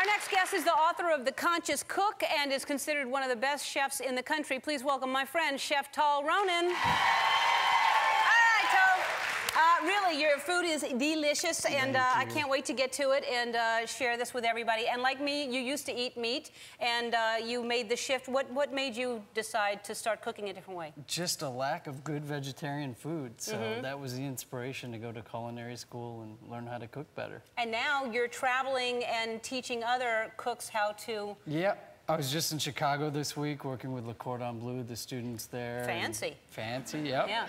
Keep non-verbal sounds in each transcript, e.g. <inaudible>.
Our next guest is the author of The Conscious Cook and is considered one of the best chefs in the country. Please welcome my friend, Chef Tal Ronnen. Your food is delicious, and uh, I can't wait to get to it and uh, share this with everybody. And like me, you used to eat meat, and uh, you made the shift. What what made you decide to start cooking a different way? Just a lack of good vegetarian food. So Mm -hmm. that was the inspiration to go to culinary school and learn how to cook better. And now you're traveling and teaching other cooks how to. Yep. I was just in Chicago this week working with Le Cordon Bleu, the students there. Fancy. Fancy, yep. Yeah.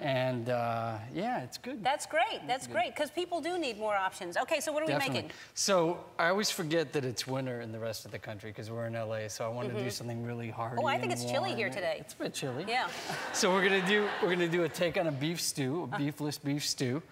And uh, yeah, it's good. That's great. That's great because people do need more options. Okay, so what are Definitely. we making? So I always forget that it's winter in the rest of the country because we're in LA. So I wanted mm -hmm. to do mm-hmm. something really hard. Oh, I think it's warm. chilly here today. It's a bit chilly. Yeah. <laughs> So we're gonna do we're gonna do a take on a beef stew, a uh. beefless beef stew,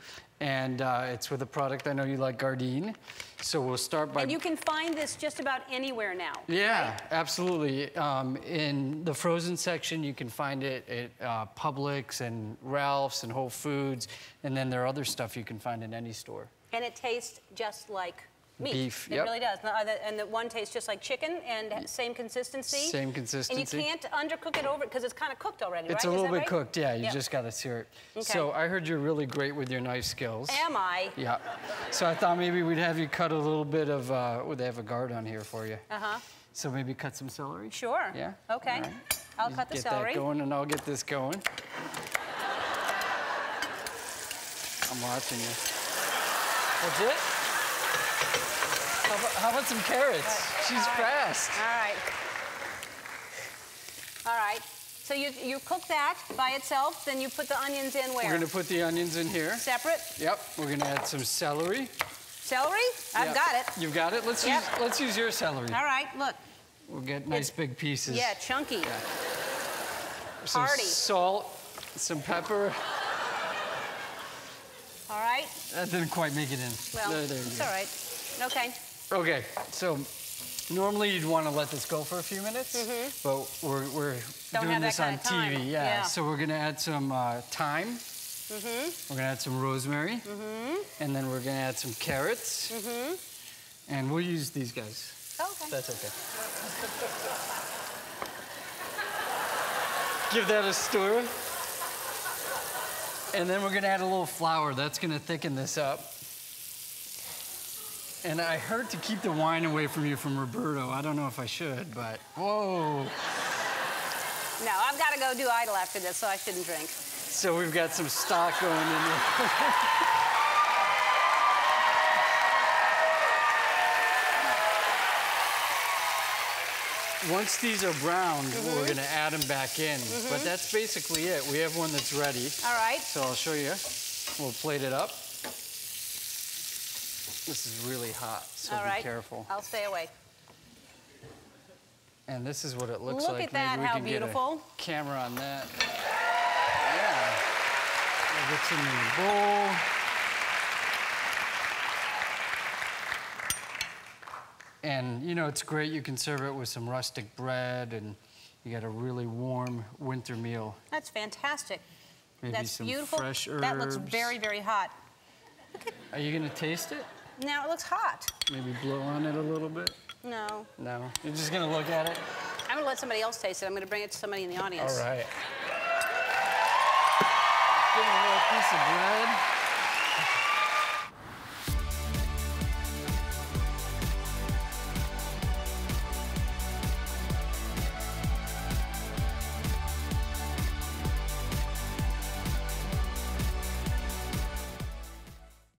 and uh, it's with a product I know you like, Gardein. So we'll start by... And you can find this just about anywhere now, Yeah, right? absolutely. Um, in the frozen section, you can find it at uh, Publix and Ralph's and Whole Foods, and then there are other stuff you can find in any store. And it tastes just like meat. Beef, It really does. And the one tastes just like chicken and same consistency. Same consistency. And you can't undercook it over because it's kind of cooked already, It's right? a little bit right? cooked, yeah. You yep. just got to sear it. Okay. So I heard you're really great with your knife skills. Am I? Yeah. So I thought maybe we'd have you cut a little bit of, uh, oh, they have a guard on here for you. Uh-huh. So maybe cut some celery? Sure. Yeah? Okay. Right. I'll you cut the celery. Get that going and I'll get this going. I'm watching you. That's it? How about, how about some carrots? Right. She's All right. fast. All right. All right. So you, you cook that by itself, then you put the onions in where? We're gonna put the onions in here. Separate? Yep. We're gonna add some celery. Celery? I've got it. You've got it? Let's yep. use let's use your celery. All right, look. We'll get nice it's, big pieces. Yeah, chunky. Yeah. Some Hearty. salt, some pepper. All right. That didn't quite make it in. Well, there, there it's all right. Okay. Okay, so normally you'd want to let this go for a few minutes, mm -hmm. but we're, we're doing this on TV. Yeah. yeah. so we're going to add some uh, thyme. Mm -hmm. We're going to add some rosemary. Mm -hmm. And then we're going to add some carrots. Mm-hmm. And we'll use these guys. Okay. That's okay. Give that a stir. And then we're going to add a little flour. That's going to thicken this up. And I heard to keep the wine away from you from Roberto. I don't know if I should, but whoa. No, I've got to go do idol after this, so I shouldn't drink. So we've got some stock going in there. <laughs> Once these are browned, mm -hmm. we're gonna add them back in. Mm -hmm. But that's basically it. We have one that's ready. All right. So I'll show you. We'll plate it up. This is really hot, so All be right. careful. I'll stay away. And this is what it looks Look like. Look at that, how beautiful. camera on that. Yeah. Get some in the bowl. And you know, it's great. You can serve it with some rustic bread and you got a really warm winter meal. That's fantastic. Maybe That's some beautiful. fresh herbs. That looks very, very hot. Are you gonna taste it? Now it looks hot. Maybe blow on it a little bit? No. No? You're just gonna look at it? I'm gonna let somebody else taste it. I'm gonna bring it to somebody in the audience. All right. Give a little piece of bread.